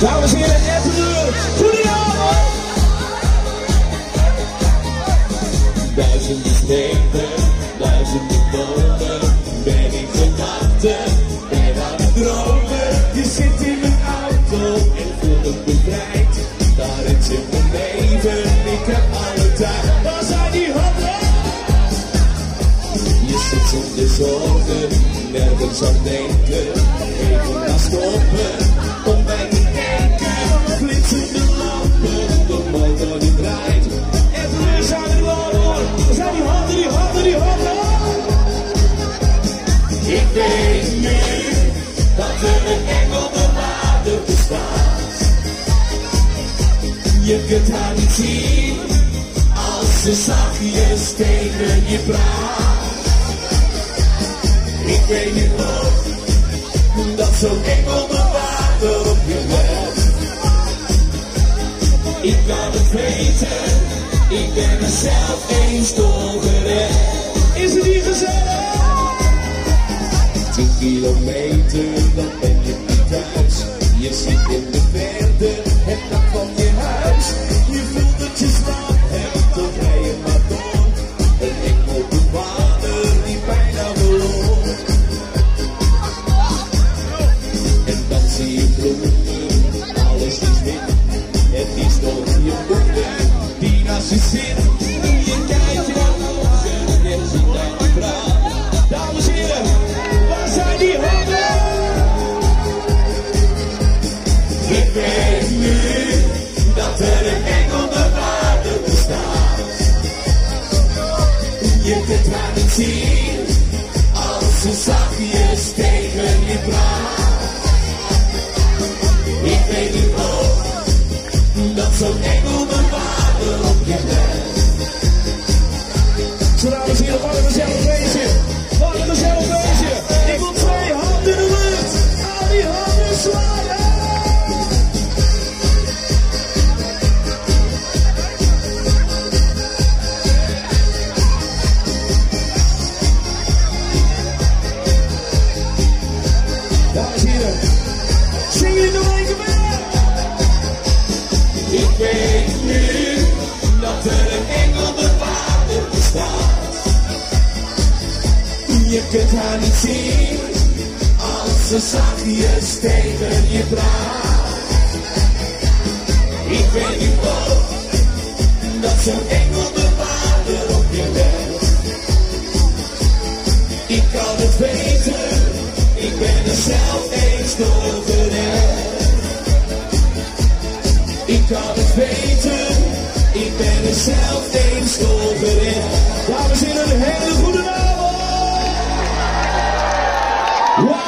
Dames en heren, Edwin, goedenavond! Duizenden steden, duizenden bomen, ben ik gewachten, ben aan het dromen. Je zit in mijn auto en voel me bevrijd, nergens aan denken, even naar stoppen, om bij te denken. Flitsende lampen, de motor die draait, Edwin, zijn er klaar voor? Waar zijn die handen, die handen, die handen? Ik weet nu dat er een engel bewaarder bestaat. Je kunt haar niet zien als ze zachtjes tegen je praat. Ik weet nu ook dat zo'n engel bewaarder op je let. Ik kan het weten, ik ben er zelf eens door gered. Is het hier gezellig? 10 kilometer, dan ben je niet thuis. Je ziet in de verte alles is wit. Het is nog je moeder die naast je zit. Je kijkt je naar ogen en ziet dat je. Dames en heren, waar zijn die handen? Ik weet nu dat er een engel bewaarder bestaat. Je kunt haar niet zien als ze zachtjes tegen je praat. Je kunt haar niet zien als ze zachtjes tegen je praat. Ik weet nu ook dat zo'n engel bewaarder op je let. Ik kan het weten, ik ben er zelf eens door gered. Ik kan het weten, ik ben er zelf eens door gered. Dames en een hele goede